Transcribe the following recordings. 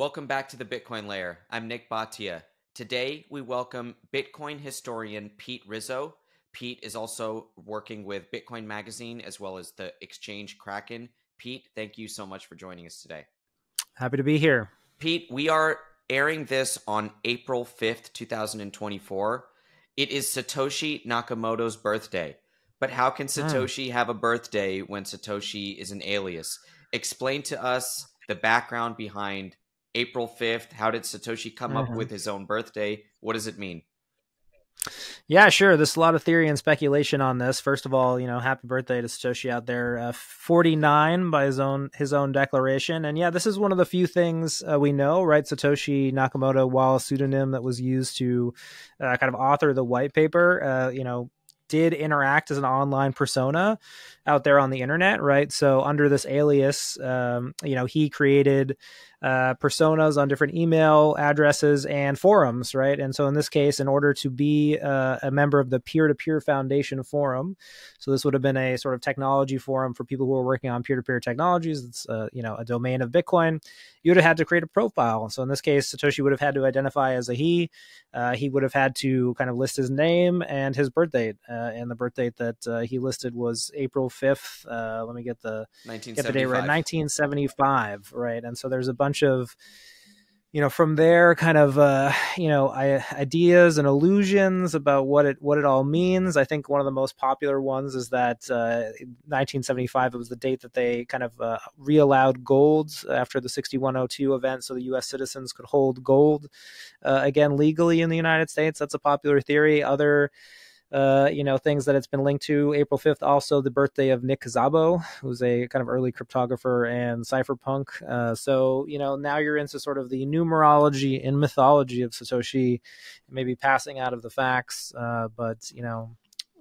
Welcome back to the Bitcoin Layer. I'm Nik Bhatia. Today, we welcome Bitcoin historian Pete Rizzo. Pete is also working with Bitcoin Magazine as well as the exchange Kraken. Pete, thank you so much for joining us today. Happy to be here. Pete, we are airing this on April 5th, 2024. It is Satoshi Nakamoto's birthday. But how can hmm. Satoshi have a birthday when Satoshi is an alias? Explain to us the background behind April 5th. How did Satoshi come mm-hmm. up with his own birthday? What does it mean? Yeah, sure. There's a lot of theory and speculation on this. First of all, you know, happy birthday to Satoshi out there. Uh, 49 by his own his own declaration, and yeah, this is one of the few things uh, we know, right? Satoshi Nakamoto, while a pseudonym that was used to uh, kind of author the white paper, uh, you know, did interact as an online persona out there on the internet, right? So under this alias, um, you know, he created uh, personas on different email addresses and forums, right? And so in this case, in order to be uh, a member of the peer to peer foundation forum, so this would have been a sort of technology forum for people who are working on peer to peer technologies. It's uh, you know a domain of Bitcoin. You would have had to create a profile. So in this case, Satoshi would have had to identify as a he. Uh, he would have had to kind of list his name and his birth date. Uh, and the birth date that uh, he listed was April fifth. let me get the get the date right. 1975, right? And so there's a bunch bunch of you know from there kind of uh, you know ideas and illusions about what it what it all means. I think one of the most popular ones is that uh, 1975 it was the date that they kind of uh, reallowed gold after the 6102 event so the us citizens could hold gold uh, again legally in the united states. That's a popular theory. Other uh, you know, things that it's been linked to. April 5th, also the birthday of Nick Szabo, who's a kind of early cryptographer and cypherpunk. Uh, so, you know, now you're into sort of the numerology and mythology of Satoshi, maybe passing out of the facts. Uh, but, you know,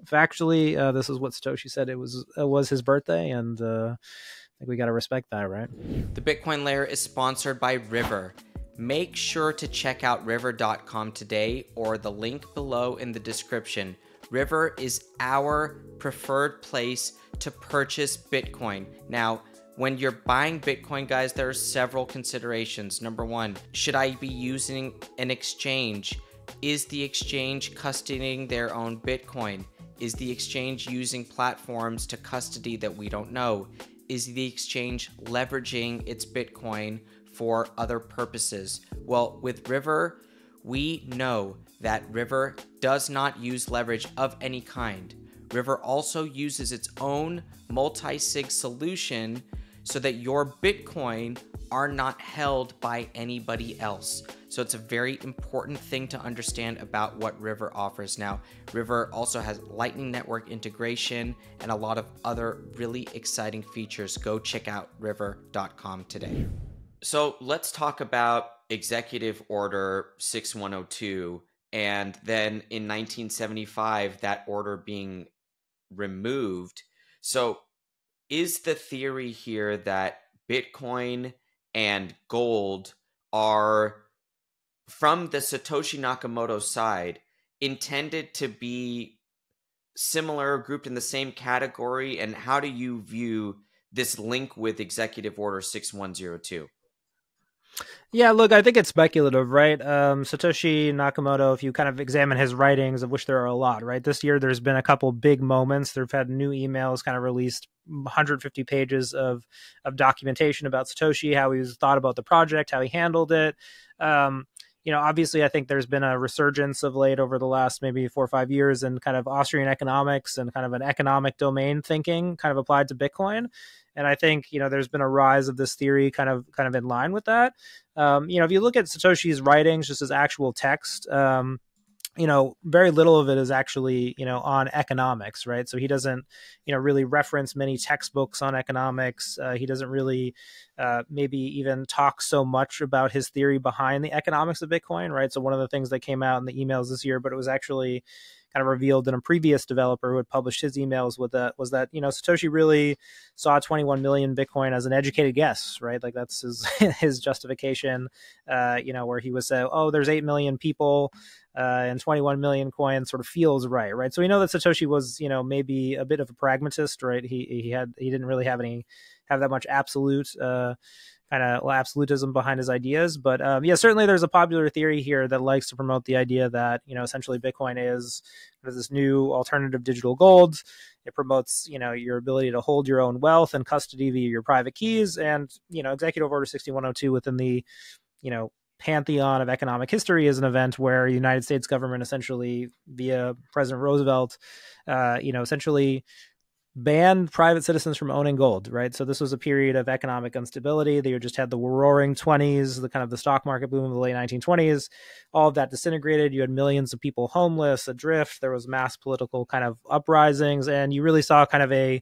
factually, uh, this is what Satoshi said it was, it was his birthday. And uh, I think we got to respect that, right? The Bitcoin layer is sponsored by River. Make sure to check out river.com today or the link below in the description River is our preferred place to purchase Bitcoin. Now, when you're buying Bitcoin, guys, there are several considerations. Number one, should I be using an exchange? Is the exchange custodying their own Bitcoin? Is the exchange using platforms to custody that we don't know? Is the exchange leveraging its Bitcoin for other purposes? Well, with River, we know that River does not use leverage of any kind. River also uses its own multi sig solution so that your Bitcoin are not held by anybody else. So it's a very important thing to understand about what River offers. Now, River also has Lightning Network integration and a lot of other really exciting features. Go check out river.com today. So let's talk about Executive Order 6102 and then in 1975 that order being removed. So is the theory here that bitcoin and gold are from the satoshi nakamoto side intended to be similar grouped in the same category? And how do you view this link with executive order 6102 yeah, look, I think it's speculative, right? Um, Satoshi Nakamoto, if you kind of examine his writings, of which there are a lot, right? This year, there's been a couple big moments. They've had new emails kind of released, 150 pages of of documentation about Satoshi, how he's thought about the project, how he handled it. Um, you know, obviously, I think there's been a resurgence of late over the last maybe four or five years in kind of Austrian economics and kind of an economic domain thinking kind of applied to Bitcoin. And I think you know there's been a rise of this theory kind of kind of in line with that. Um, you know, if you look at Satoshi's writings, just as actual text, um, you know, very little of it is actually, you know, on economics, right? So he doesn't, you know, really reference many textbooks on economics. Uh, he doesn't really uh, maybe even talk so much about his theory behind the economics of Bitcoin, right? So one of the things that came out in the emails this year, but it was actually kind of revealed in a previous developer who had published his emails with that was that you know Satoshi really saw 21 million Bitcoin as an educated guess, right? Like that's his his justification, uh, you know, where he was say, oh, there's eight million people uh, and 21 million coins sort of feels right, right? So we know that Satoshi was, you know, maybe a bit of a pragmatist, right? He he had he didn't really have any have that much absolute uh, kind of absolutism behind his ideas. But um, yeah, certainly there's a popular theory here that likes to promote the idea that you know essentially Bitcoin is this new alternative digital gold. It promotes you know your ability to hold your own wealth and custody via your private keys, and you know Executive Order 6102 within the you know pantheon of economic history is an event where the United States government essentially, via President Roosevelt, uh, you know, essentially banned private citizens from owning gold, right? So this was a period of economic instability. They just had the roaring 20s, the kind of the stock market boom of the late 1920s. All of that disintegrated. You had millions of people homeless, adrift. There was mass political kind of uprisings, and you really saw kind of a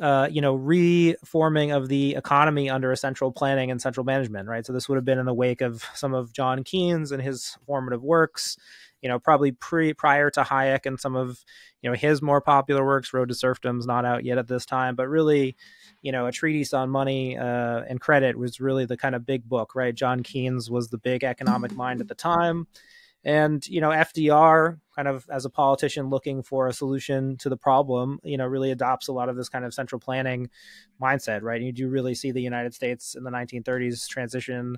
uh, you know, reforming of the economy under a central planning and central management, right? So this would have been in the wake of some of John Keynes and his formative works, you know, probably pre prior to Hayek and some of you know his more popular works. Road to Serfdom's not out yet at this time, but really, you know, a treatise on money uh, and credit was really the kind of big book, right? John Keynes was the big economic mind at the time. And you know, FDR, kind of as a politician looking for a solution to the problem, you know, really adopts a lot of this kind of central planning mindset, right? And you do really see the United States in the 1930s transition,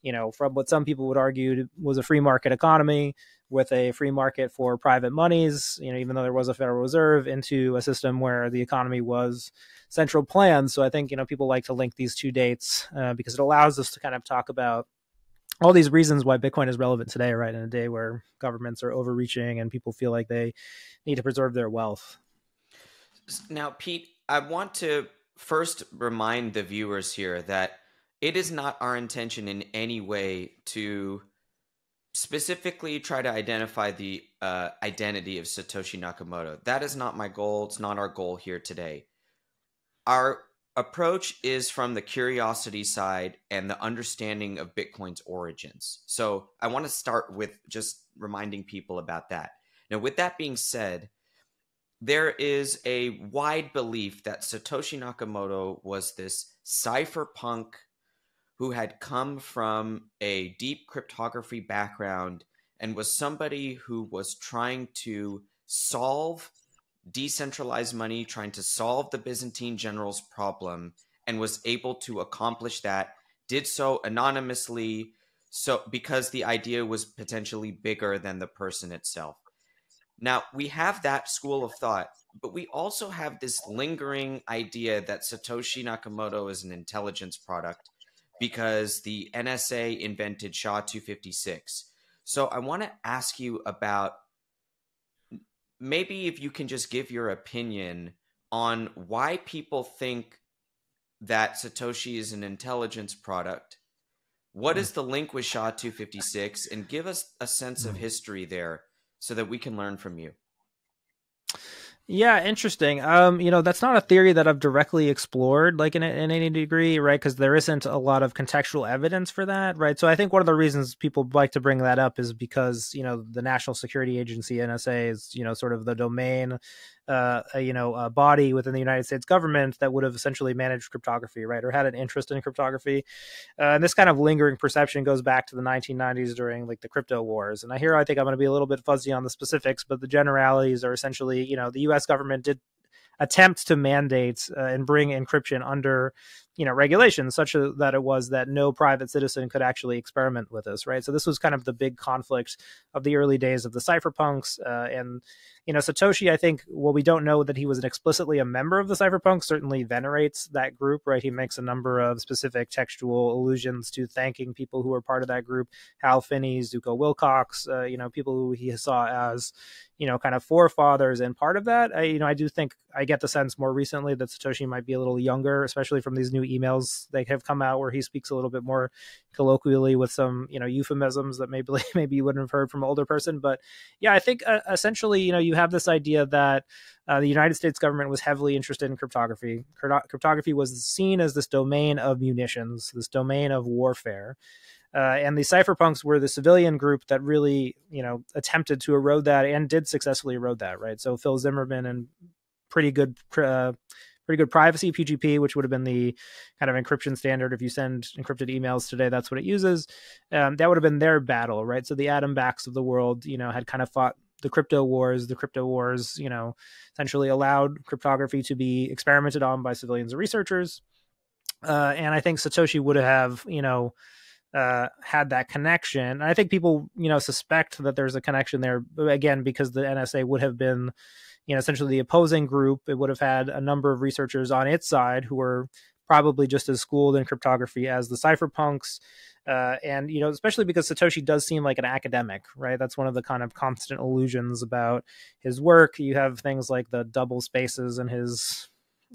you know, from what some people would argue was a free market economy with a free market for private monies, you know, even though there was a Federal Reserve, into a system where the economy was central planned. So I think, you know, people like to link these two dates uh, because it allows us to kind of talk about all these reasons why Bitcoin is relevant today, right? In a day where governments are overreaching and people feel like they need to preserve their wealth. Now, Pete, I want to first remind the viewers here that it is not our intention in any way to specifically try to identify the uh, identity of Satoshi Nakamoto. That is not my goal. It's not our goal here today. Our approach is from the curiosity side and the understanding of Bitcoin's origins. So I want to start with just reminding people about that. Now, with that being said, there is a wide belief that Satoshi Nakamoto was this cypherpunk who had come from a deep cryptography background and was somebody who was trying to solve decentralized money trying to solve the Byzantine general's problem and was able to accomplish that, did so anonymously, so because the idea was potentially bigger than the person itself. Now, we have that school of thought, but we also have this lingering idea that Satoshi Nakamoto is an intelligence product because the NSA invented SHA 256. So I want to ask you about maybe if you can just give your opinion on why people think that Satoshi is an intelligence product. What mm. is the link with SHA 256? And give us a sense of hmm. history there so that we can learn from you. Yeah, interesting. Um, you know, that's not a theory that I've directly explored, like in, in any degree, right? Because there isn't a lot of contextual evidence for that, right? So I think one of the reasons people like to bring that up is because you know the National Security Agency (NSA) is you know sort of the domain uh, a, you know a body within the United States government that would have essentially managed cryptography, right, or had an interest in cryptography. Uh, and this kind of lingering perception goes back to the 1990s during like the crypto wars. And I here I think I'm going to be a little bit fuzzy on the specifics, but the generalities are essentially, you know, the U.S. government did attempt to mandate uh, and bring encryption under you know regulations such that it was that no private citizen could actually experiment with this right? So this was kind of the big conflict of the early days of the cypherpunks uh, and you know satoshi i think well we don't know that he was explicitly a member of the cypherpunks certainly venerates that group right? He makes a number of specific textual allusions to thanking people who were part of that group hal finney zooko wilcox uh, you know people who he saw as you know kind of forefathers. And part of that I, you know i do think i get the sense more recently that satoshi might be a little younger especially from these new emails that have come out where he speaks a little bit more colloquially with some you know euphemisms that maybe maybe you wouldn't have heard from an older person. But yeah i think uh, essentially you know you have this idea that uh, the united states government was heavily interested in cryptography. Cryptography was seen as this domain of munitions this domain of warfare. Uh, and the cypherpunks were the civilian group that really, you know, attempted to erode that and did successfully erode that, right? So Phil Zimmermann and pretty good uh, pretty good privacy PGP, which would have been the kind of encryption standard. If you send encrypted emails today, that's what it uses. Um, that would have been their battle, right? So the Adam Backs of the world, you know, had kind of fought the crypto wars. The crypto wars, you know, essentially allowed cryptography to be experimented on by civilians and researchers. uh, and I think Satoshi would have, you know, uh, had that connection. And I think people, you know, suspect that there's a connection there again because the NSA would have been, you know, essentially the opposing group. It would have had a number of researchers on its side who were probably just as schooled in cryptography as the cypherpunks. Uh, and you know, especially because Satoshi does seem like an academic, right? That's one of the kind of constant illusions about his work. You have things like the double spaces in his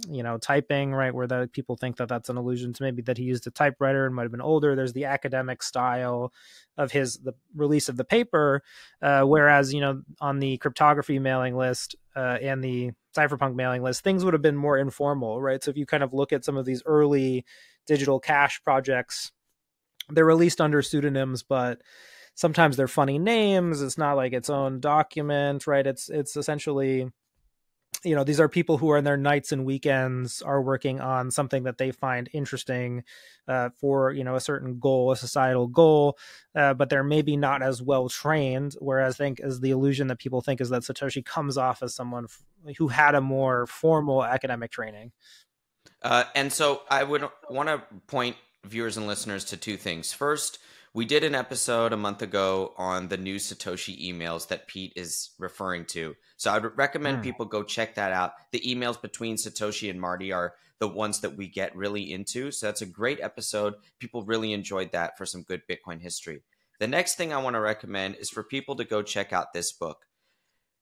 you know typing right where the people think that that's an allusion to maybe that he used a typewriter and might have been older. There's the academic style of his the release of the paper uh, whereas you know on the cryptography mailing list uh, and the cypherpunk mailing list things would have been more informal right? So if you kind of look at some of these early digital cash projects they're released under pseudonyms but sometimes they're funny names. It's not like its own document right? It's it's essentially you know these are people who are in their nights and weekends are working on something that they find interesting uh, for you know a certain goal a societal goal uh, but they're maybe not as well trained whereas i think as the illusion that people think is that satoshi comes off as someone f- who had a more formal academic training. Uh, and so i would want to point viewers and listeners to two things. First we did an episode a month ago on the new Satoshi emails that Pete is referring to. So I would recommend mm. people go check that out. The emails between Satoshi and Martti are the ones that we get really into. So that's a great episode. People really enjoyed that for some good Bitcoin history. The next thing I want to recommend is for people to go check out this book.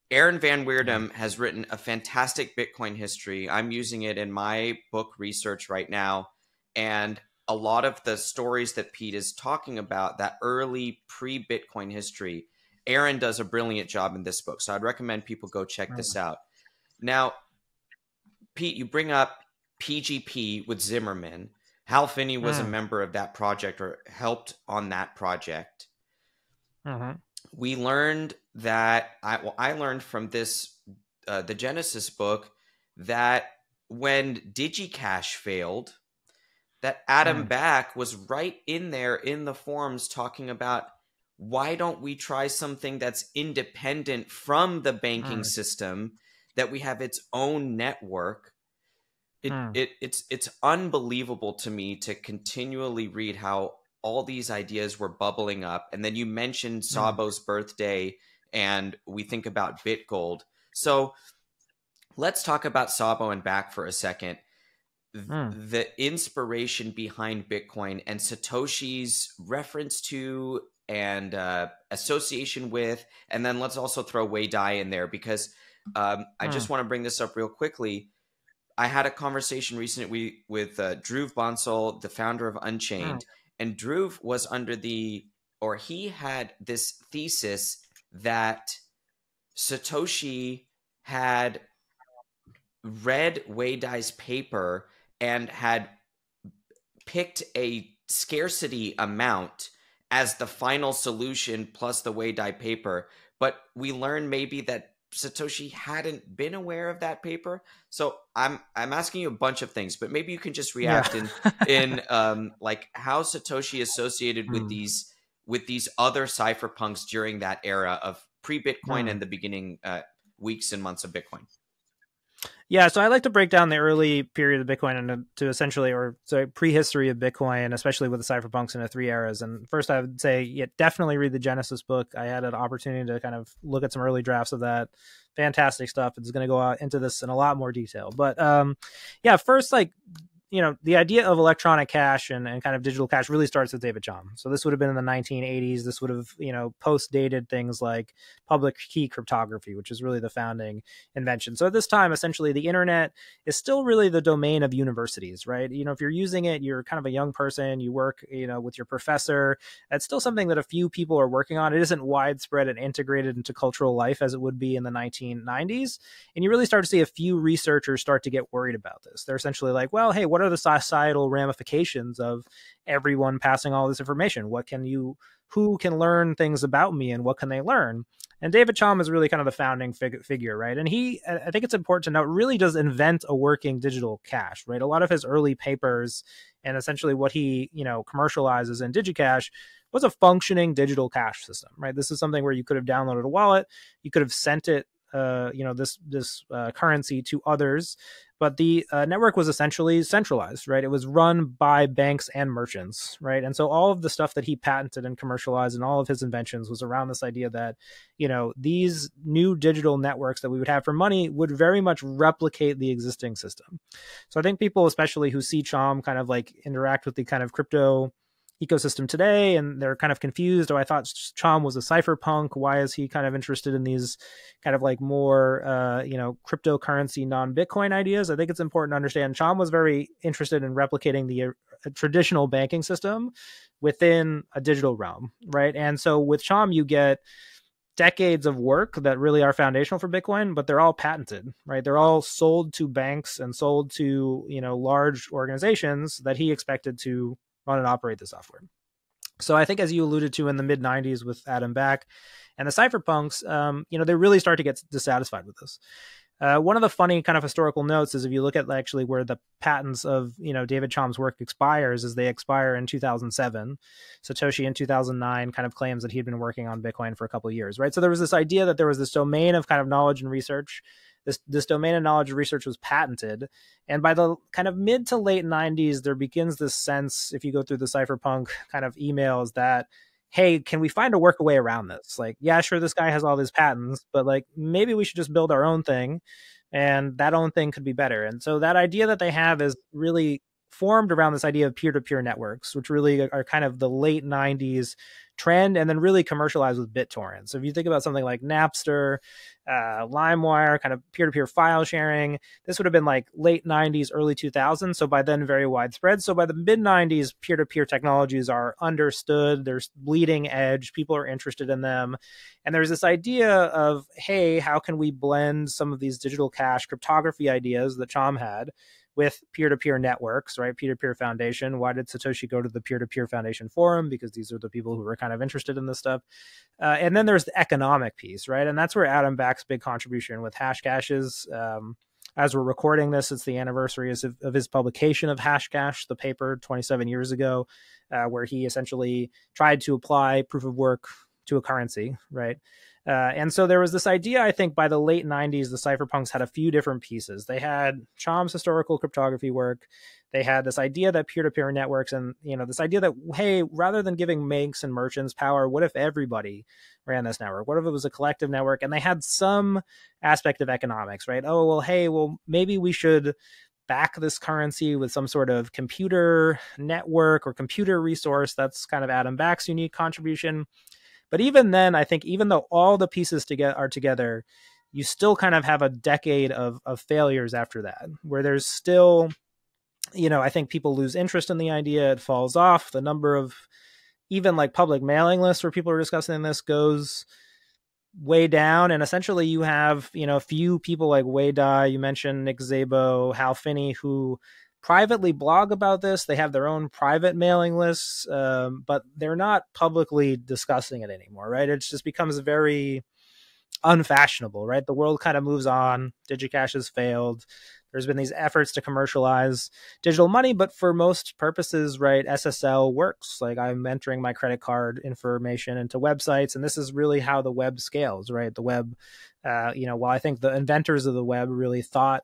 Aaron Van Wirdum hmm. has written a fantastic Bitcoin history. I'm using it in my book research right now. And a lot of the stories that Pete is talking about, that early pre Bitcoin history, Aaron does a brilliant job in this book. So I'd recommend people go check this out. Now, Pete, you bring up PGP with Zimmermann. Hal Finney was mm. a member of that project or helped on that project. Mm-hmm. We learned that I well, I learned from this uh, the Genesis book that when DigiCash failed, that Adam mm. Back was right in there in the forums talking about why don't we try something that's independent from the banking mm. system that we have its own network it, mm. it it's it's unbelievable to me to continually read how all these ideas were bubbling up and then you mentioned Sabo's Szabo's birthday and we think about BitGold so let's talk about Sabo and back for a second mm. the inspiration behind Bitcoin and Satoshi's reference to and uh, association with, and then let's also throw Wei Dai in there because um, I mm. just want to bring this up real quickly. I had a conversation recently with uh, Dhruv Bansal, the founder of Unchained, mm. and Dhruv was under the, or he had this thesis that Satoshi had read Wei Dai's paper and had picked a scarcity amount as the final solution plus the Wei Dai paper. But we learned maybe that Satoshi hadn't been aware of that paper. So I'm I'm asking you a bunch of things, but maybe you can just react yeah. in in um like how Satoshi associated with mm. these with these other cypherpunks during that era of pre-Bitcoin mm. and the beginning uh, weeks and months of Bitcoin. Yeah, so I like to break down the early period of Bitcoin into to essentially, or sorry, prehistory of Bitcoin, especially with the cypherpunks in the three eras. And first, I would say, yeah, definitely read the Genesis book. I had an opportunity to kind of look at some early drafts of that. Fantastic stuff. It's going to go out into this in a lot more detail. But um, yeah, first, like you know, the idea of electronic cash and, and kind of digital cash really starts with David Chaum. So this would have been in the 1980s. This would have, you know, post dated things like public key cryptography, which is really the founding invention. So at this time, essentially, the internet is still really the domain of universities, right? You know, if you're using it, you're kind of a young person, you work, you know, with your professor. It's still something that a few people are working on. It isn't widespread and integrated into cultural life as it would be in the 1990s. And you really start to see a few researchers start to get worried about this. They're essentially like, well, hey, what what are the societal ramifications of everyone passing all this information? What can you, who can learn things about me and what can they learn? And David Chaum is really kind of the founding fig- figure, right? And he, I think it's important to note, really does invent a working digital cash, right? A lot of his early papers and essentially what he, you know, commercializes in DigiCash was a functioning digital cash system, right? This is something where you could have downloaded a wallet, you could have sent it uh, you know this this uh, currency to others but the uh, network was essentially centralized right? It was run by banks and merchants right? And so all of the stuff that he patented and commercialized and all of his inventions was around this idea that you know these new digital networks that we would have for money would very much replicate the existing system. So i think people especially who see chaum kind of like interact with the kind of crypto ecosystem today and they're kind of confused. Oh i thought chaum was a cypherpunk. Why is he kind of interested in these kind of like more uh, you know cryptocurrency non-bitcoin ideas? I think it's important to understand chaum was very interested in replicating the uh, traditional banking system within a digital realm right? And so with chaum you get decades of work that really are foundational for bitcoin but they're all patented right? They're all sold to banks and sold to you know large organizations that he expected to run and operate the software. So I think, as you alluded to in the mid '90s with Adam Back and the cypherpunks, um, you know, they really start to get dissatisfied with this. Uh, one of the funny kind of historical notes is if you look at actually where the patents of you know David Chaum's work expires, is they expire in 2007. Satoshi in 2009 kind of claims that he'd been working on Bitcoin for a couple of years, right? So there was this idea that there was this domain of kind of knowledge and research this this domain of knowledge research was patented. And by the kind of mid to late 90s there begins this sense if you go through the cypherpunk kind of emails that hey can we find a workaway around this? Like yeah sure this guy has all these patents but like maybe we should just build our own thing and that own thing could be better. And so that idea that they have is really formed around this idea of peer-to-peer networks which really are kind of the late 90s trend and then really commercialized with BitTorrent. So if you think about something like Napster, uh, LimeWire, kind of peer-to-peer file sharing, this would have been like late 90s, early 2000s. So by then, very widespread. So by the mid 90s, peer-to-peer technologies are understood. There's bleeding edge. People are interested in them, and there's this idea of, hey, how can we blend some of these digital cash cryptography ideas that Chaum had with peer-to-peer networks, right? Peer-to-peer foundation. Why did Satoshi go to the peer-to-peer foundation forum? Because these are the people who were kind of interested in this stuff. Uh, and then there's the economic piece, right? And that's where Adam Back's big contribution with Hashcash Um, as we're recording this, it's the anniversary of, of his publication of Hashcash, the paper 27 years ago, uh, where he essentially tried to apply proof of work to a currency, right? Uh, and so there was this idea, I think, by the late 90s, the cypherpunks had a few different pieces. They had Chaum's historical cryptography work. They had this idea that peer-to-peer networks and, you know, this idea that, hey, rather than giving banks and merchants power, what if everybody ran this network? What if it was a collective network? And they had some aspect of economics, right? Oh, well, hey, well, maybe we should back this currency with some sort of computer network or computer resource. That's kind of Adam Back's unique contribution. But even then, I think even though all the pieces to get are together, you still kind of have a decade of of failures after that, where there's still, you know, I think people lose interest in the idea. It falls off. The number of even like public mailing lists where people are discussing this goes way down and essentially you have you know a few people like Wei Dai you mentioned Nick Szabo, Hal Finney who privately blog about this. They have their own private mailing lists, um, but they're not publicly discussing it anymore, right? It just becomes very unfashionable, right? The world kind of moves on. DigiCash has failed. There's been these efforts to commercialize digital money, but for most purposes, right, SSL works. Like I'm entering my credit card information into websites, and this is really how the web scales, right? The web, uh, you know, while I think the inventors of the web really thought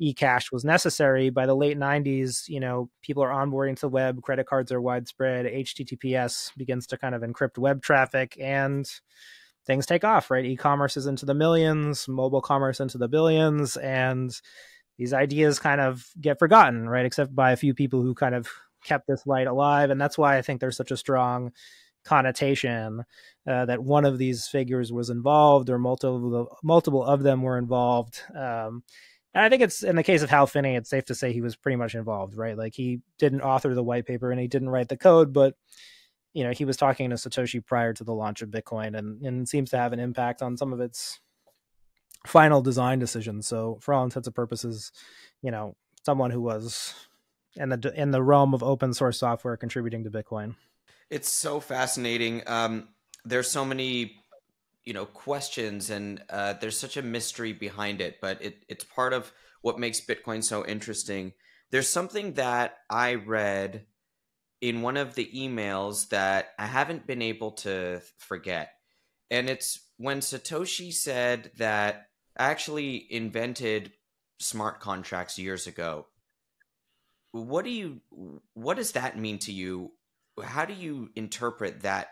eCash was necessary. By the late 90s, you know, people are onboarding to the web, credit cards are widespread, HTTPS begins to kind of encrypt web traffic, and things take off, right? E commerce is into the millions, mobile commerce into the billions, and these ideas kind of get forgotten, right? Except by a few people who kind of kept this light alive. And that's why I think there's such a strong connotation uh, that one of these figures was involved or multiple multiple of them were involved. Um, and I think it's in the case of Hal Finney, it's safe to say he was pretty much involved, right? Like he didn't author the white paper and he didn't write the code, but you know, he was talking to Satoshi prior to the launch of Bitcoin and, and seems to have an impact on some of its final design decisions. So for all intents and purposes, you know, someone who was in the in the realm of open source software contributing to Bitcoin. It's so fascinating. Um, there's so many you know questions and uh, there's such a mystery behind it but it, it's part of what makes bitcoin so interesting there's something that i read in one of the emails that i haven't been able to forget and it's when satoshi said that actually invented smart contracts years ago. What do you what does that mean to you? How do you interpret that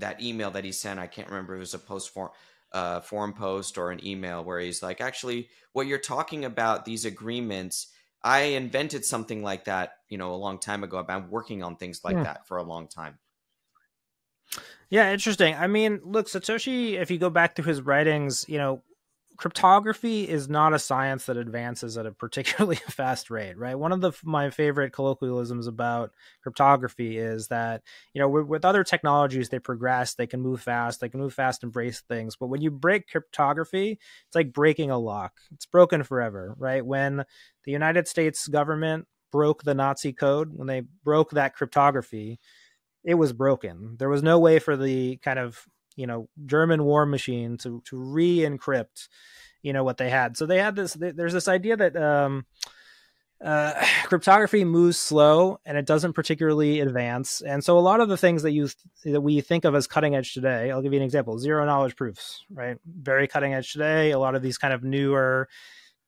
that email that he sent? I can't remember if it was a post form uh, forum post or an email where he's like, actually, what you're talking about these agreements. I invented something like that, you know, a long time ago. I've been working on things like yeah. that for a long time. Yeah, interesting. I mean, look, Satoshi, if you go back to his writings, you know, cryptography is not a science that advances at a particularly fast rate, right? One of the my favorite colloquialisms about cryptography is that you know with, with, other technologies they progress, they can move fast, they can move fast and brace things, but when you break cryptography, it's like breaking a lock. It's broken forever, right? When the United States government broke the Nazi code, when they broke that cryptography, it was broken. There was no way for the kind of you know German war machine to to re-encrypt you know what they had. So they had this. There's this idea that um, uh, cryptography moves slow and it doesn't particularly advance. And so a lot of the things that you that we think of as cutting edge today, I'll give you an example: zero knowledge proofs, right? Very cutting edge today. A lot of these kind of newer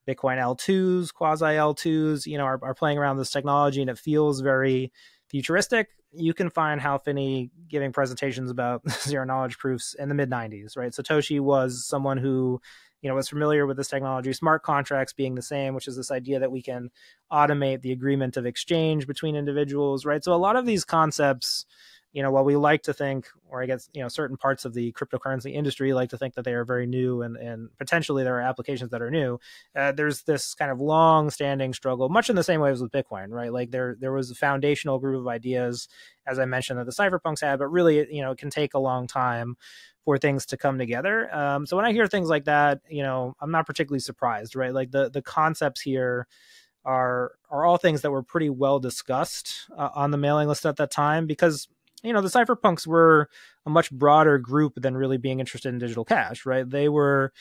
Bitcoin L2s, quasi L2s, you know, are, are playing around this technology and it feels very futuristic you can find Hal Finney giving presentations about zero knowledge proofs in the mid 90s, right? Satoshi was someone who, you know, was familiar with this technology, smart contracts being the same, which is this idea that we can automate the agreement of exchange between individuals, right? So a lot of these concepts you know, while we like to think, or I guess, you know, certain parts of the cryptocurrency industry like to think that they are very new and, and potentially there are applications that are new, uh, there's this kind of long standing struggle, much in the same way as with Bitcoin, right? Like there, there was a foundational group of ideas, as I mentioned, that the cypherpunks had, but really, you know, it can take a long time for things to come together. Um, so when I hear things like that, you know, I'm not particularly surprised, right? Like the, the concepts here, are are all things that were pretty well discussed uh, on the mailing list at that time because you know the cypherpunks were a much broader group than really being interested in digital cash right? They were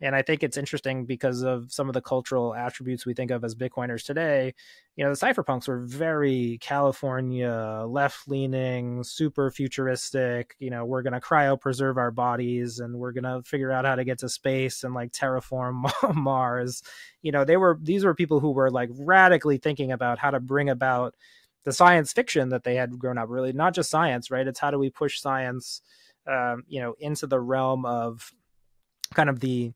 and i think it's interesting because of some of the cultural attributes we think of as bitcoiners today you know the cypherpunks were very california left leaning super futuristic you know we're going to cryo preserve our bodies and we're going to figure out how to get to space and like terraform mars. You know they were these were people who were like radically thinking about how to bring about the science fiction that they had grown up really not just science right? It's how do we push science um, you know into the realm of kind of the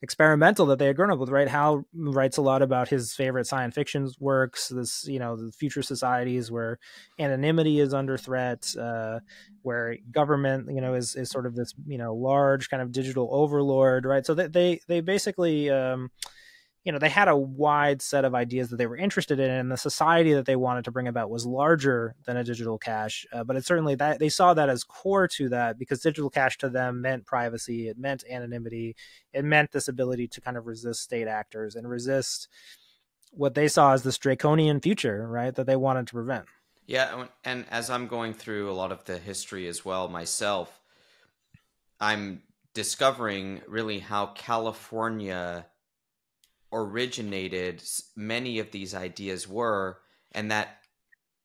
experimental that they had grown up with right? Hal writes a lot about his favorite science fiction works this you know the future societies where anonymity is under threat uh, where government you know is, is sort of this you know large kind of digital overlord right? So they they, they basically um, you know they had a wide set of ideas that they were interested in and the society that they wanted to bring about was larger than a digital cash uh, but it certainly that they saw that as core to that because digital cash to them meant privacy it meant anonymity it meant this ability to kind of resist state actors and resist what they saw as this draconian future right that they wanted to prevent. Yeah and as i'm going through a lot of the history as well myself i'm discovering really how california originated many of these ideas were, and that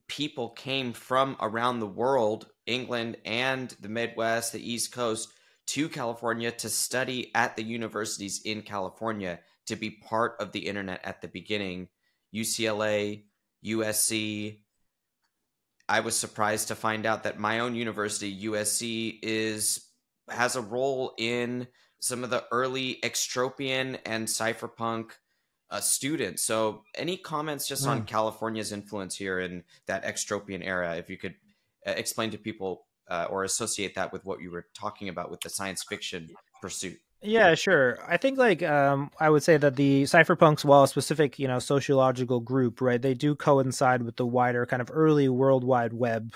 people came from around the world, England and the Midwest, the East Coast, to California to study at the universities in California to be part of the internet at the beginning. UCLA, USC. I was surprised to find out that my own university, USC, is has a role in some of the early extropian and cypherpunk uh, students. So, any comments just mm. on hmm. California's influence here in that extropian era? If you could uh, explain to people uh, or associate that with what you were talking about with the science fiction pursuit. Yeah, sure. I think like um, I would say that the cypherpunks, while a specific you know sociological group, right, they do coincide with the wider kind of early World Wide Web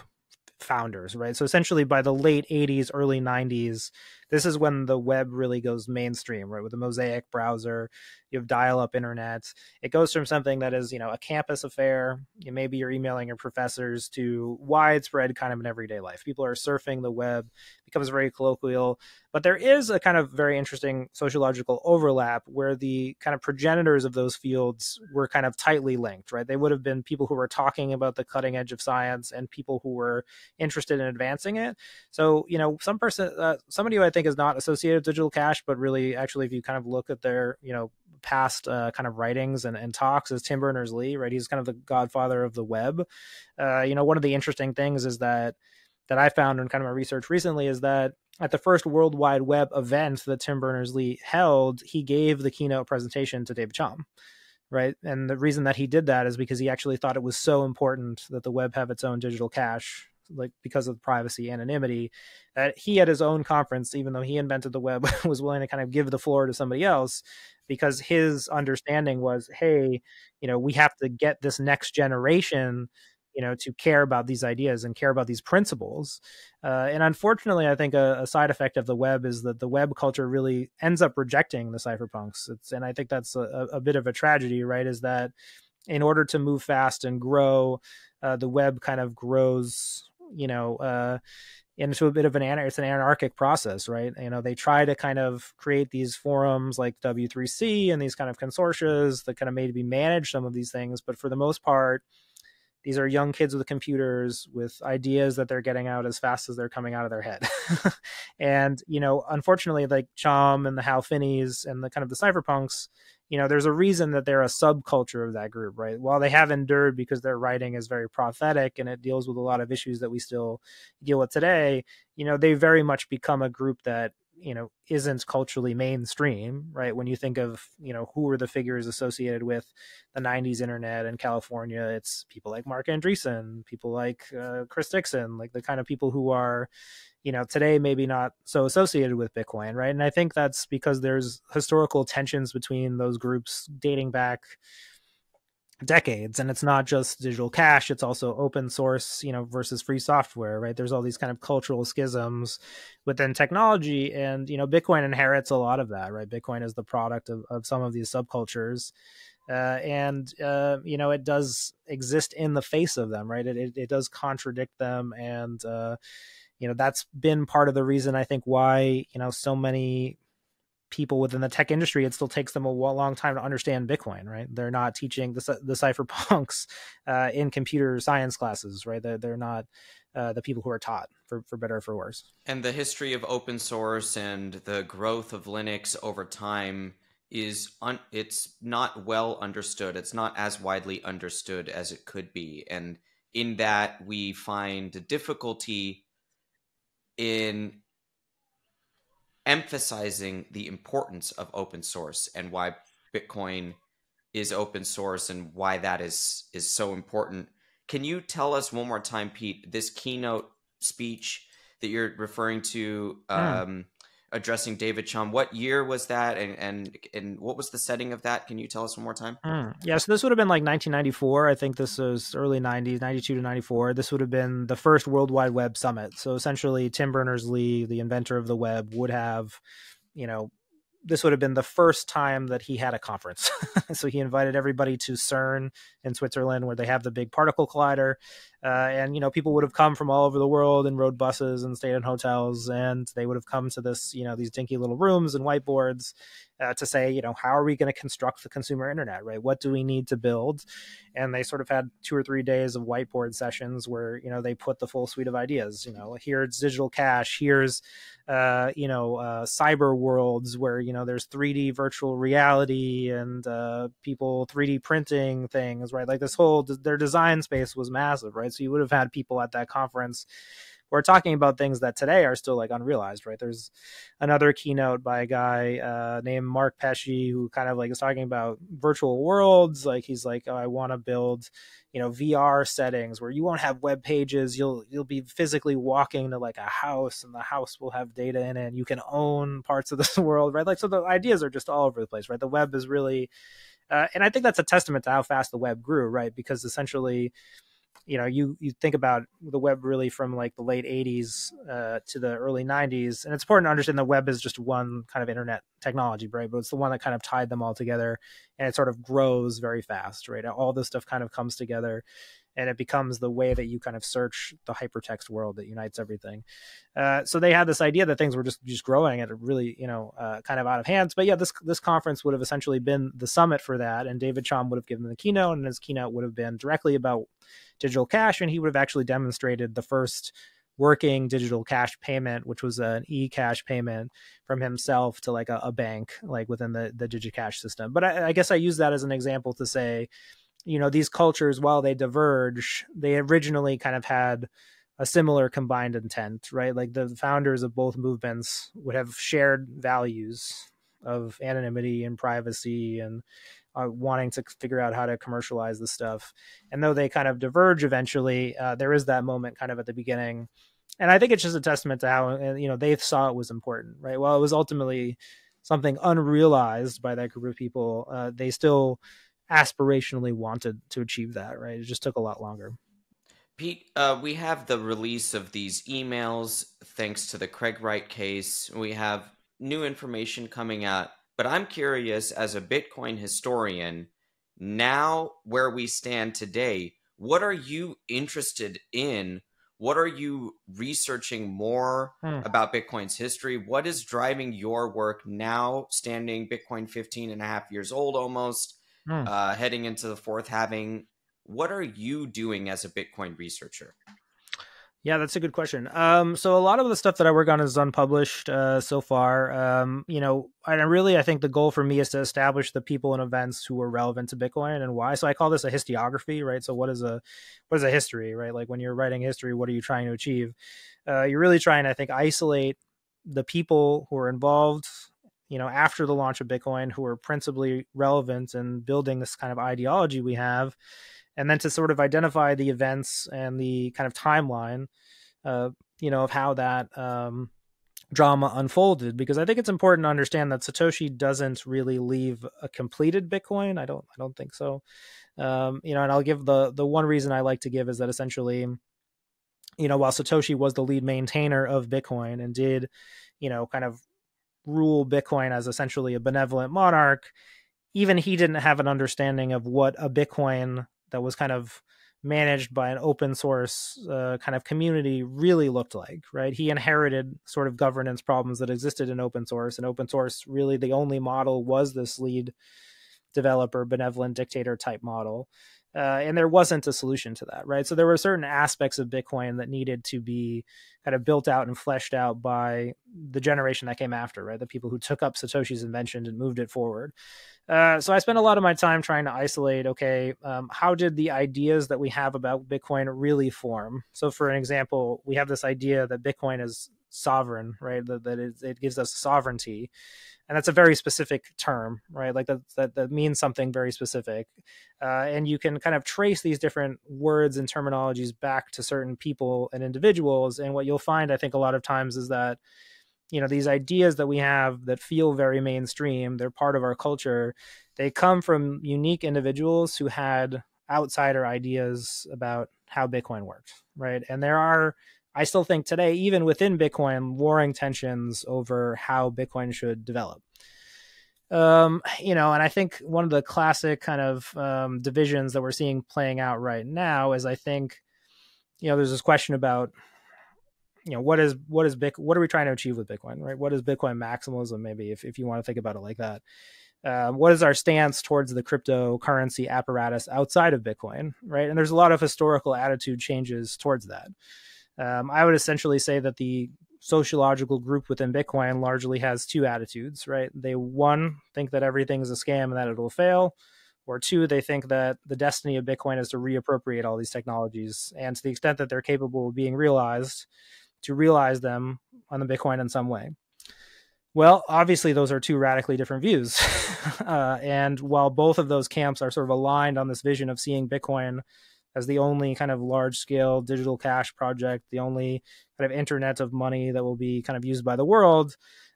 founders, right? So essentially, by the late '80s, early '90s, this is when the web really goes mainstream, right? With the Mosaic browser, you have dial-up internet. It goes from something that is, you know, a campus affair. You, maybe you're emailing your professors to widespread kind of an everyday life. People are surfing the web, becomes very colloquial. But there is a kind of very interesting sociological overlap where the kind of progenitors of those fields were kind of tightly linked, right? They would have been people who were talking about the cutting edge of science and people who were interested in advancing it. So, you know, some person, uh, somebody who I think think is not associated with digital cash, but really, actually, if you kind of look at their, you know, past uh, kind of writings and, and talks, is Tim Berners Lee, right? He's kind of the godfather of the web. Uh, you know, one of the interesting things is that that I found in kind of my research recently is that at the first World Wide Web event that Tim Berners Lee held, he gave the keynote presentation to David Chaum right? And the reason that he did that is because he actually thought it was so important that the web have its own digital cash like because of privacy anonymity that he at his own conference even though he invented the web was willing to kind of give the floor to somebody else because his understanding was hey you know we have to get this next generation you know to care about these ideas and care about these principles. Uh, and unfortunately i think a, a, side effect of the web is that the web culture really ends up rejecting the cypherpunks. It's, and i think that's a, a bit of a tragedy right is that in order to move fast and grow uh, the web kind of grows you know, uh, into a bit of an it's an anarchic process, right? You know, they try to kind of create these forums like W3C and these kind of consortia that kind of maybe manage some of these things, but for the most part, these are young kids with computers with ideas that they're getting out as fast as they're coming out of their head. and, you know, unfortunately, like Chaum and the Hal Finneys and the kind of the cypherpunks, you know, there's a reason that they're a subculture of that group, right? While they have endured because their writing is very prophetic and it deals with a lot of issues that we still deal with today, you know, they very much become a group that you know isn't culturally mainstream right? When you think of you know who are the figures associated with the 90s internet in california it's people like marc andreessen people like uh, chris dixon like the kind of people who are you know today maybe not so associated with bitcoin right? And i think that's because there's historical tensions between those groups dating back decades and it's not just digital cash it's also open source you know versus free software right? There's all these kind of cultural schisms within technology and you know bitcoin inherits a lot of that right? Bitcoin is the product of, of some of these subcultures uh, and uh, you know it does exist in the face of them right? It, it, it does contradict them and uh, you know that's been part of the reason i think why you know so many people within the tech industry, it still takes them a long time to understand Bitcoin, right? They're not teaching the, the cypherpunks uh, in computer science classes, right? They're, they're not uh, the people who are taught, for, for better or for worse. And the history of open source and the growth of Linux over time is un- it's not well understood. It's not as widely understood as it could be, and in that we find difficulty in emphasizing the importance of open source and why Bitcoin is open source and why that is is so important. Can you tell us one more time, Pete, this keynote speech that you're referring to? Um, addressing David Chaum. What year was that, and and and what was the setting of that? Can you tell us one more time? Mm. Yeah, so this would have been like 1994. I think this was early 90s, 92 to 94. This would have been the first World Wide Web summit. So essentially, Tim Berners Lee, the inventor of the web, would have, you know, this would have been the first time that he had a conference. so he invited everybody to CERN in Switzerland, where they have the big particle collider. Uh, and you know, people would have come from all over the world and rode buses and stayed in hotels, and they would have come to this, you know, these dinky little rooms and whiteboards uh, to say, you know, how are we going to construct the consumer internet, right? What do we need to build? And they sort of had two or three days of whiteboard sessions where, you know, they put the full suite of ideas. You know, here's digital cash, here's, uh, you know, uh, cyber worlds where you know there's 3D virtual reality and uh, people 3D printing things, right? Like this whole their design space was massive, right? So you would have had people at that conference we're talking about things that today are still like unrealized, right? There's another keynote by a guy uh, named Mark Pesce who kind of like is talking about virtual worlds. Like he's like, oh, I want to build, you know, VR settings where you won't have web pages. You'll you'll be physically walking to like a house, and the house will have data in it. And you can own parts of this world, right? Like so, the ideas are just all over the place, right? The web is really, uh, and I think that's a testament to how fast the web grew, right? Because essentially you know you you think about the web really from like the late 80s uh, to the early 90s and it's important to understand the web is just one kind of internet technology right but it's the one that kind of tied them all together and it sort of grows very fast right all this stuff kind of comes together and it becomes the way that you kind of search the hypertext world that unites everything. Uh, so they had this idea that things were just just growing at a really you know uh, kind of out of hands. But yeah, this this conference would have essentially been the summit for that, and David Chaum would have given the keynote, and his keynote would have been directly about digital cash, and he would have actually demonstrated the first working digital cash payment, which was an e-cash payment from himself to like a, a bank, like within the the DigiCash system. But I, I guess I use that as an example to say, you know, these cultures, while they diverge, they originally kind of had a similar combined intent, right? Like the founders of both movements would have shared values of anonymity and privacy and uh, wanting to figure out how to commercialize the stuff. And though they kind of diverge eventually, uh, there is that moment kind of at the beginning. And I think it's just a testament to how uh, you know they saw it was important, right? Well, it was ultimately something unrealized by that group of people. Uh, they still aspirationally wanted to achieve that, right? It just took a lot longer. Pete, uh, we have the release of these emails thanks to the Craig Wright case. We have new information coming out but I'm curious as a Bitcoin historian, now where we stand today, what are you interested in? What are you researching more hmm. about Bitcoin's history? What is driving your work now, standing Bitcoin 15 and a half years old almost, hmm. uh, heading into the fourth halving? What are you doing as a Bitcoin researcher? Yeah, that's a good question. Um, so a lot of the stuff that I work on is unpublished uh, so far. Um, you know, and really, I think the goal for me is to establish the people and events who are relevant to Bitcoin and why. So I call this a historiography, right? So what is a what is a history, right? Like when you're writing history, what are you trying to achieve? Uh, you're really trying, I think, isolate the people who are involved. You know, after the launch of Bitcoin, who are principally relevant in building this kind of ideology we have and then to sort of identify the events and the kind of timeline, uh, you know, of how that um, drama unfolded. Because I think it's important to understand that Satoshi doesn't really leave a completed Bitcoin. I don't. I don't think so. Um, you know, and I'll give the the one reason I like to give is that essentially, you know, while Satoshi was the lead maintainer of Bitcoin and did, you know, kind of rule Bitcoin as essentially a benevolent monarch, even he didn't have an understanding of what a Bitcoin that was kind of managed by an open source uh, kind of community really looked like right? He inherited sort of governance problems that existed in open source and open source really the only model was this lead developer benevolent dictator type model uh, and there wasn't a solution to that right so there were certain aspects of bitcoin that needed to be kind of built out and fleshed out by the generation that came after right the people who took up satoshi's invention and moved it forward uh, so I spent a lot of my time trying to isolate. Okay, um, how did the ideas that we have about Bitcoin really form? So, for an example, we have this idea that Bitcoin is sovereign, right? That, that it, it gives us sovereignty, and that's a very specific term, right? Like that that, that means something very specific, uh, and you can kind of trace these different words and terminologies back to certain people and individuals. And what you'll find, I think, a lot of times is that you know these ideas that we have that feel very mainstream they're part of our culture they come from unique individuals who had outsider ideas about how bitcoin worked right and there are i still think today even within bitcoin warring tensions over how bitcoin should develop um you know and i think one of the classic kind of um, divisions that we're seeing playing out right now is i think you know there's this question about you know what is what is Bitcoin? What are we trying to achieve with Bitcoin? Right? What is Bitcoin maximalism? Maybe if if you want to think about it like that. Um, what is our stance towards the cryptocurrency apparatus outside of Bitcoin? Right? And there's a lot of historical attitude changes towards that. Um, I would essentially say that the sociological group within Bitcoin largely has two attitudes, right? They one think that everything is a scam and that it'll fail, or two, they think that the destiny of Bitcoin is to reappropriate all these technologies, and to the extent that they're capable of being realized, to realize them on the Bitcoin in some way. Well, obviously, those are two radically different views. uh, and while both of those camps are sort of aligned on this vision of seeing Bitcoin as the only kind of large scale digital cash project, the only kind of internet of money that will be kind of used by the world,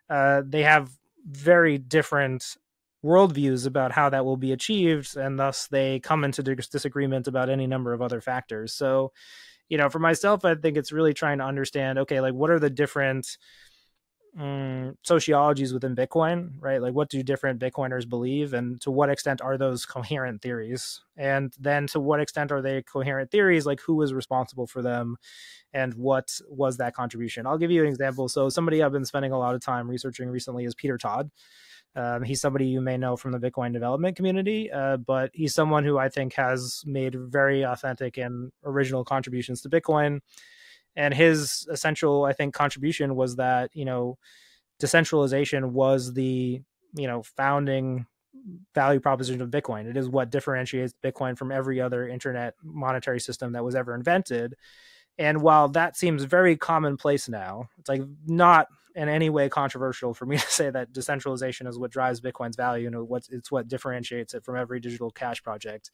uh, they have very different worldviews about how that will be achieved. And thus, they come into disagreement about any number of other factors. So, you know, for myself, I think it's really trying to understand, okay, like what are the different um, sociologies within Bitcoin, right? Like what do different Bitcoiners believe and to what extent are those coherent theories? And then to what extent are they coherent theories? Like who is responsible for them and what was that contribution? I'll give you an example. So somebody I've been spending a lot of time researching recently is Peter Todd. Um, he's somebody you may know from the Bitcoin development community, uh, but he's someone who I think has made very authentic and original contributions to Bitcoin. And his essential, I think, contribution was that you know decentralization was the you know founding value proposition of Bitcoin. It is what differentiates Bitcoin from every other internet monetary system that was ever invented. And while that seems very commonplace now, it's like not in any way controversial for me to say that decentralization is what drives Bitcoin's value and what it's what differentiates it from every digital cash project.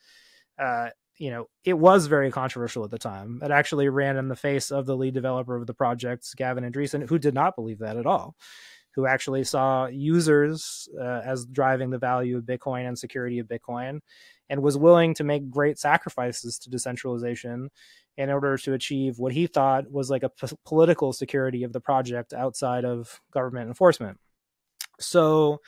Uh, you know, it was very controversial at the time. It actually ran in the face of the lead developer of the project, Gavin Andresen, who did not believe that at all who actually saw users uh, as driving the value of Bitcoin and security of Bitcoin, and was willing to make great sacrifices to decentralization in order to achieve what he thought was like a p- political security of the project outside of government enforcement. So,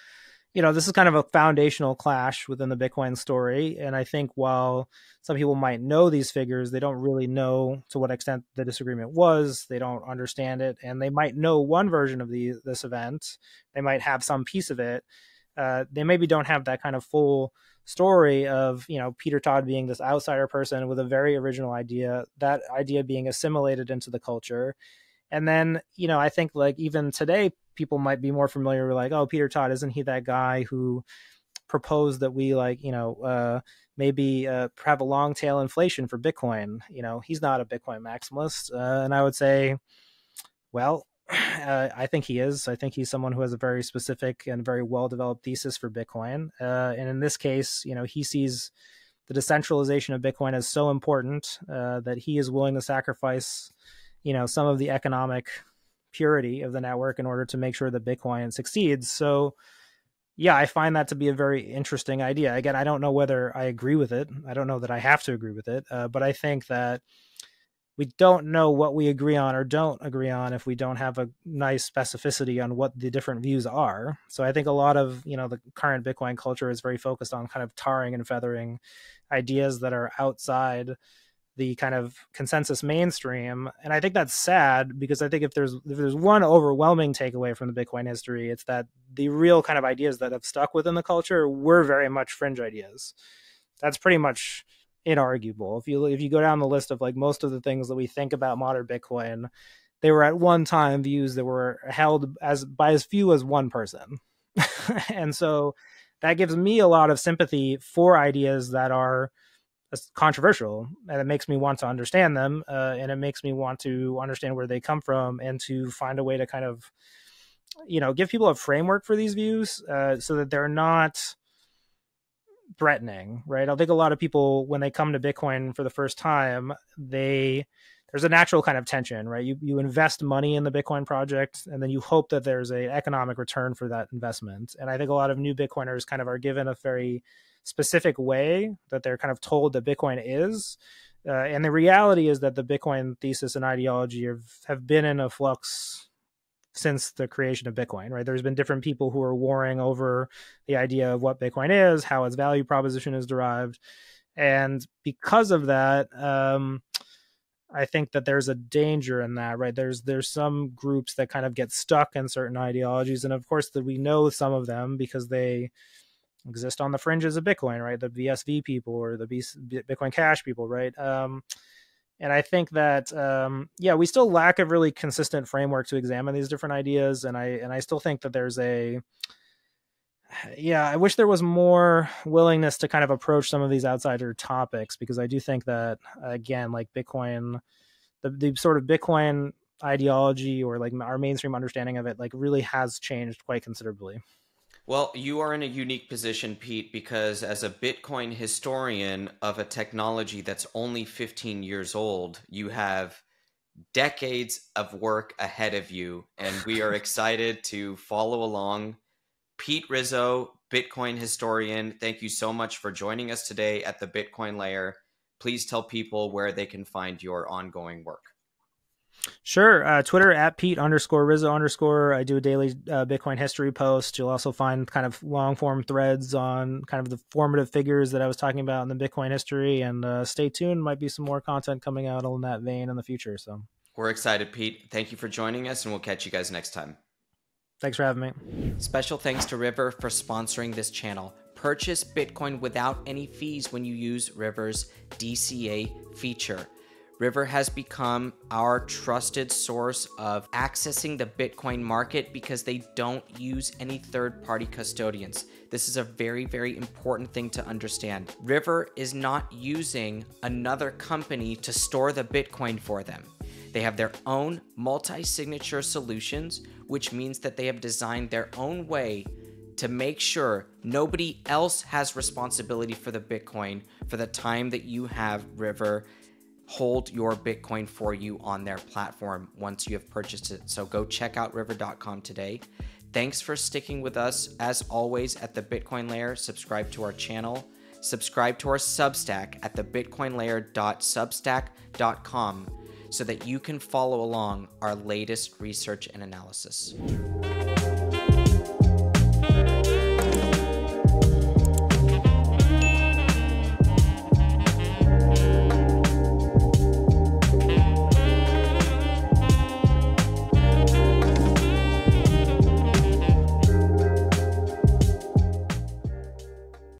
you know, this is kind of a foundational clash within the Bitcoin story. And I think while some people might know these figures, they don't really know to what extent the disagreement was. They don't understand it. And they might know one version of the, this event, they might have some piece of it. Uh, they maybe don't have that kind of full story of you know Peter Todd being this outsider person with a very original idea, that idea being assimilated into the culture, and then you know I think like even today people might be more familiar with like, oh, Peter Todd, isn't he that guy who proposed that we like, you know, uh, maybe uh, have a long tail inflation for Bitcoin? You know, he's not a Bitcoin maximalist, uh, and I would say, well. Uh, I think he is. I think he's someone who has a very specific and very well developed thesis for Bitcoin. Uh, and in this case, you know, he sees the decentralization of Bitcoin as so important uh, that he is willing to sacrifice, you know, some of the economic purity of the network in order to make sure that Bitcoin succeeds. So, yeah, I find that to be a very interesting idea. Again, I don't know whether I agree with it. I don't know that I have to agree with it, uh, but I think that we don't know what we agree on or don't agree on if we don't have a nice specificity on what the different views are. So I think a lot of you know the current Bitcoin culture is very focused on kind of tarring and feathering ideas that are outside the kind of consensus mainstream and i think that's sad because i think if there's if there's one overwhelming takeaway from the bitcoin history it's that the real kind of ideas that have stuck within the culture were very much fringe ideas. That's pretty much inarguable. If you if you go down the list of like most of the things that we think about modern bitcoin they were at one time views that were held as by as few as one person. And so that gives me a lot of sympathy for ideas that are controversial and it makes me want to understand them uh, and it makes me want to understand where they come from and to find a way to kind of you know give people a framework for these views uh, so that they're not threatening right? I think a lot of people when they come to bitcoin for the first time they there's a natural kind of tension right? You you invest money in the bitcoin project and then you hope that there's a economic return for that investment. And i think a lot of new bitcoiners kind of are given a very specific way that they're kind of told that Bitcoin is. Uh, and the reality is that the Bitcoin thesis and ideology have, have been in a flux since the creation of Bitcoin, right? There's been different people who are warring over the idea of what Bitcoin is, how its value proposition is derived. And because of that, um, I think that there's a danger in that, right? There's there's some groups that kind of get stuck in certain ideologies, and of course that we know some of them because they exist on the fringes of Bitcoin, right? The BSV people or the Bitcoin Cash people, right? Um, and I think that um, yeah, we still lack a really consistent framework to examine these different ideas, and I and I still think that there's a yeah, I wish there was more willingness to kind of approach some of these outsider topics because I do think that again, like Bitcoin, the the sort of Bitcoin ideology or like our mainstream understanding of it like really has changed quite considerably. Well, you are in a unique position, Pete, because as a Bitcoin historian of a technology that's only 15 years old, you have decades of work ahead of you. And we are excited to follow along. Pete Rizzo, Bitcoin historian, thank you so much for joining us today at the Bitcoin Layer. Please tell people where they can find your ongoing work. Sure. Uh, Twitter at Pete underscore Rizzo underscore. I do a daily uh, Bitcoin history post. You'll also find kind of long form threads on kind of the formative figures that I was talking about in the Bitcoin history. And uh, stay tuned. Might be some more content coming out in that vein in the future. So we're excited, Pete. Thank you for joining us, and we'll catch you guys next time. Thanks for having me. Special thanks to River for sponsoring this channel. Purchase Bitcoin without any fees when you use River's DCA feature. River has become our trusted source of accessing the Bitcoin market because they don't use any third party custodians. This is a very, very important thing to understand. River is not using another company to store the Bitcoin for them. They have their own multi signature solutions, which means that they have designed their own way to make sure nobody else has responsibility for the Bitcoin for the time that you have River hold your Bitcoin for you on their platform once you have purchased it. So go check out river.com today. Thanks for sticking with us. As always, at the Bitcoin Layer, subscribe to our channel. Subscribe to our Substack at thebitcoinlayer.substack.com so that you can follow along our latest research and analysis.